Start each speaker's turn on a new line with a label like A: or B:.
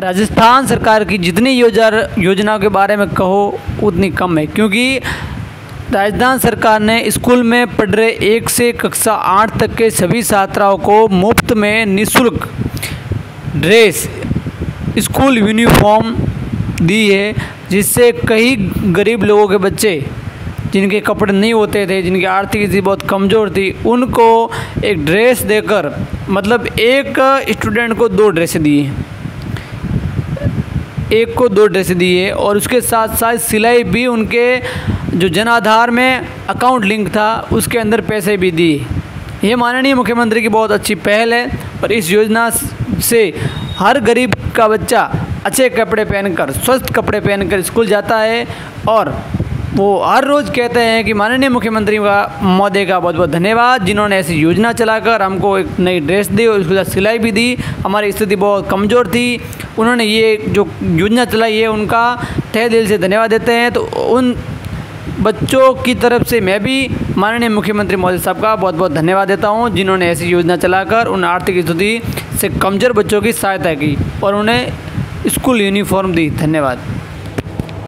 A: राजस्थान सरकार की जितनी योजना योजनाओं के बारे में कहो, उतनी कम है। क्योंकि राजस्थान सरकार ने स्कूल में पढ़ रहे एक से कक्षा आठ तक के सभी छात्राओं को मुफ़्त में निशुल्क ड्रेस, स्कूल यूनिफॉर्म दी है, जिससे कई गरीब लोगों के बच्चे, जिनके कपड़े नहीं होते थे, जिनकी आर्थिक स्थिति बहुत कमज़ोर थी, उनको एक ड्रेस देकर मतलब एक स्टूडेंट को दो ड्रेस दी एक को दो ड्रेस दिए और उसके साथ साथ सिलाई भी उनके जो जन आधार में अकाउंट लिंक था, उसके अंदर पैसे भी दिए। ये माननीय मुख्यमंत्री की बहुत अच्छी पहल है और इस योजना से हर गरीब का बच्चा अच्छे कपड़े पहनकर, स्वस्थ कपड़े पहनकर स्कूल जाता है और वो हर रोज़ कहते हैं कि माननीय मुख्यमंत्री का मोदी का बहुत बहुत धन्यवाद, जिन्होंने ऐसी योजना चलाकर हमको एक नई ड्रेस दी और उसके साथ सिलाई भी दी। हमारी स्थिति बहुत कमज़ोर थी। उन्होंने ये जो योजना चलाई है, उनका तहे दिल से धन्यवाद देते हैं। तो उन बच्चों की तरफ़ से मैं भी माननीय मुख्यमंत्री मोदी साहब का बहुत बहुत धन्यवाद देता हूँ, जिन्होंने ऐसी योजना चलाकर उन आर्थिक स्थिति से कमज़ोर बच्चों की सहायता की और उन्हें स्कूल यूनिफॉर्म दी। धन्यवाद।